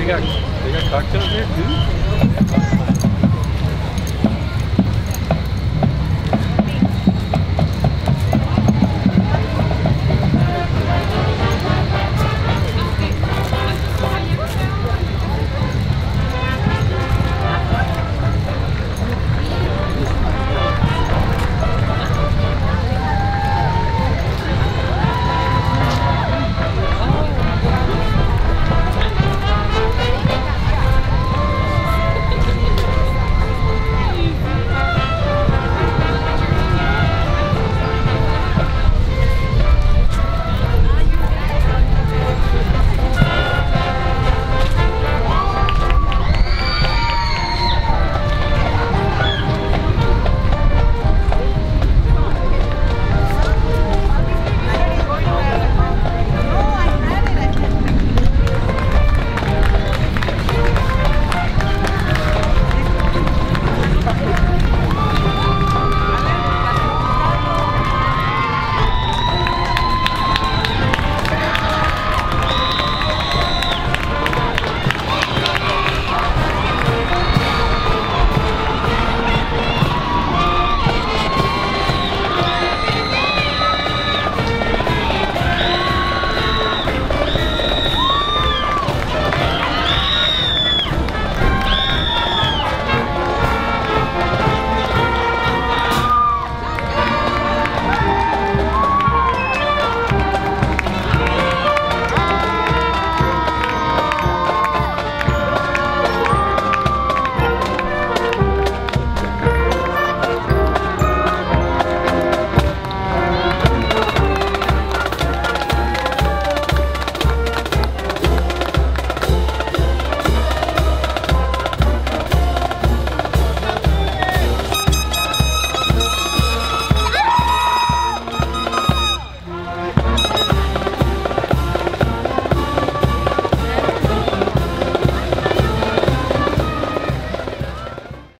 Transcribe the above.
they got they got cocktails there too.